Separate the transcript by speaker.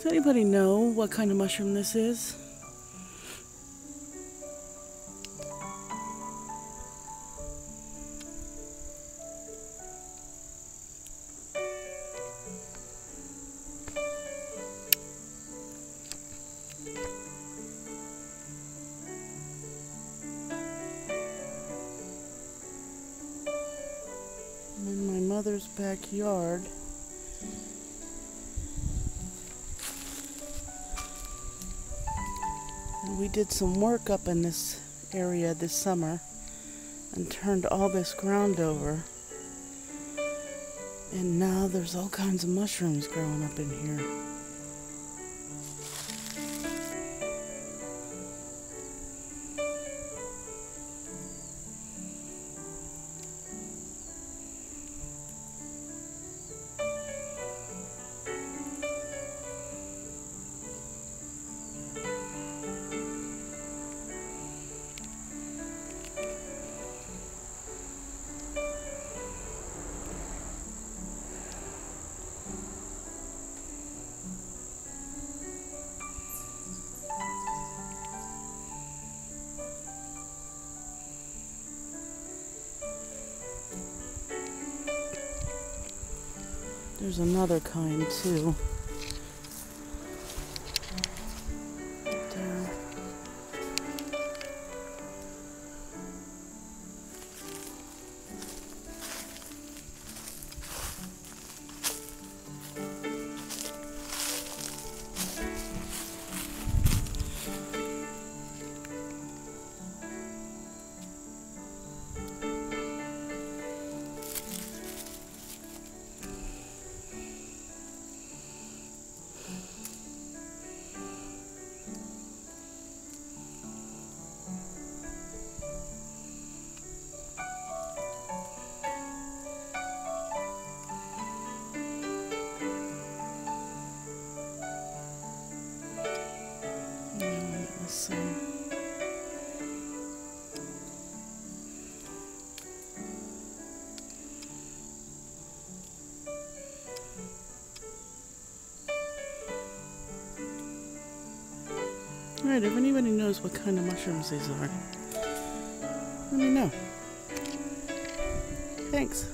Speaker 1: Does anybody know what kind of mushroom this is? in my mother's backyard. And we did some work up in this area this summer and turned all this ground over. And now there's all kinds of mushrooms growing up in here. There's another kind too. Alright, if anybody knows what kind of mushrooms these are, let me know. Thanks.